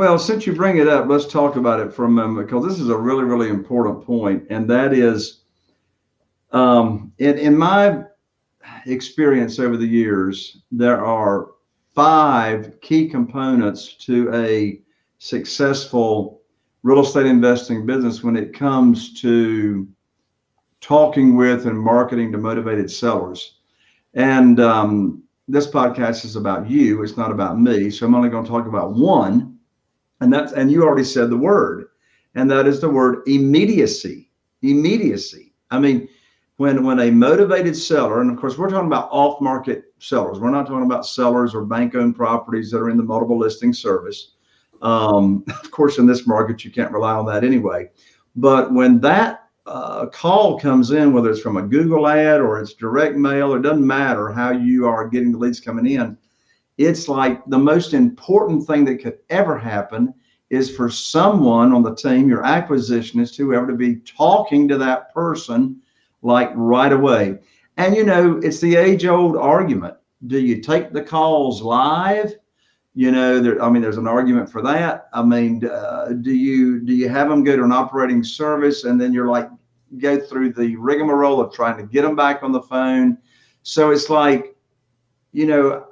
Well, since you bring it up, let's talk about it for a moment because this is a really, really important point, and that is, um, in in my experience over the years, there are five key components to a successful real estate investing business when it comes to talking with and marketing to motivated sellers. And um, this podcast is about you. It's not about me. So I'm only going to talk about one. And that's, and you already said the word, and that is the word immediacy. Immediacy. I mean, when, when a motivated seller, and of course, we're talking about off market sellers, we're not talking about sellers or bank owned properties that are in the multiple listing service. Um, of course, in this market, you can't rely on that anyway. But when that uh, call comes in, whether it's from a Google ad or it's direct mail, it doesn't matter how you are getting the leads coming in. It's like the most important thing that could ever happen is for someone on the team, your acquisitionist, whoever, to be talking to that person like right away. And you know, it's the age old argument. Do you take the calls live? You know, there, I mean, there's an argument for that. I mean, uh, do you do you have them go to an operating service and then you're like go through the rigmarole of trying to get them back on the phone? So it's like, you know,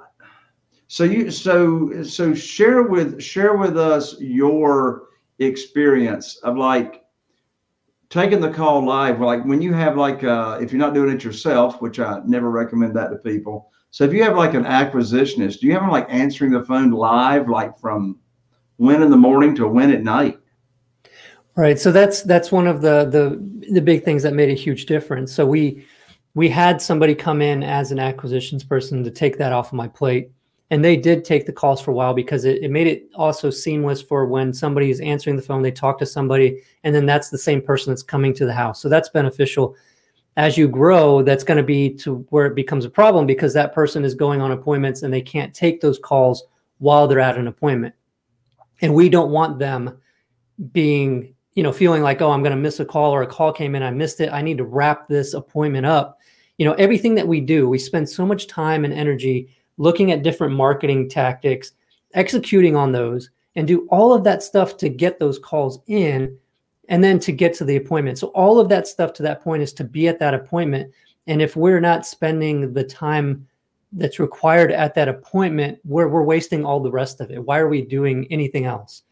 so you so so share with share with us your experience of like taking the call live. Like when you have like uh, if you're not doing it yourself, which I never recommend that to people so if you have like an acquisitionist, do you have them like answering the phone live, like from when in the morning to when at night? Right. So that's that's one of the the the big things that made a huge difference. So we we had somebody come in as an acquisitions person to take that off of my plate. And they did take the calls for a while because it, it made it also seamless for when somebody is answering the phone, they talk to somebody, and then that's the same person that's coming to the house. So that's beneficial as you grow, that's going to be to where it becomes a problem because that person is going on appointments and they can't take those calls while they're at an appointment. And we don't want them being, you know, feeling like, oh, I'm going to miss a call or a call came in, I missed it. I need to wrap this appointment up. You know, everything that we do, we spend so much time and energy looking at different marketing tactics, executing on those, and do all of that stuff to get those calls in and then to get to the appointment. So all of that stuff to that point is to be at that appointment. And if we're not spending the time that's required at that appointment, we're, we're wasting all the rest of it. Why are we doing anything else?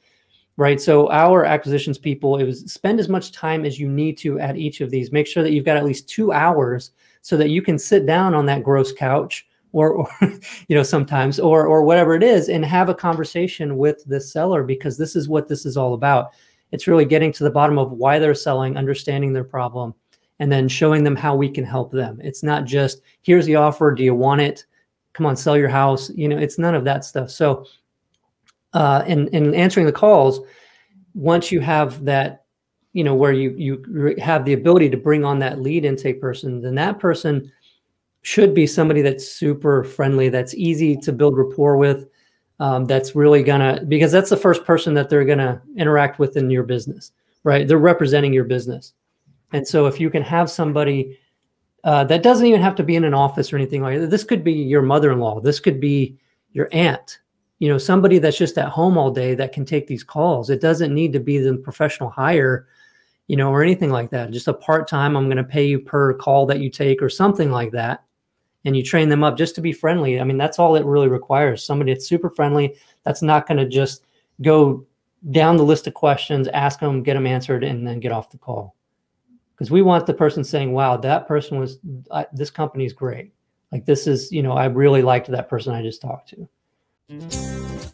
Right. So our acquisitions people, it was spend as much time as you need to at each of these. Make sure that you've got at least two hours so that you can sit down on that gross couch or, or you know, sometimes or or whatever it is and have a conversation with the seller because this is what this is all about it's really getting to the bottom of why they're selling, understanding their problem, and then showing them how we can help them. It's not just here's the offer. Do you want it? Come on, sell your house. You know, it's none of that stuff. So, uh, in in answering the calls, once you have that, you know, where you you have the ability to bring on that lead intake person, then that person should be somebody that's super friendly, that's easy to build rapport with, um, that's really gonna because that's the first person that they're gonna interact with in your business, right? They're representing your business, and so if you can have somebody uh, that doesn't even have to be in an office or anything like that. This could be your mother-in-law. This could be your aunt. You know, somebody that's just at home all day that can take these calls. It doesn't need to be the professional hire, you know, or anything like that. Just a part-time. I'm going to pay you per call that you take or something like that and you train them up just to be friendly. I mean, that's all it really requires. Somebody that's super friendly, that's not going to just go down the list of questions, ask them, get them answered, and then get off the call. Because we want the person saying, wow, that person was, this company's great. Like, this is, you know, I really liked that person I just talked to. Mm-hmm.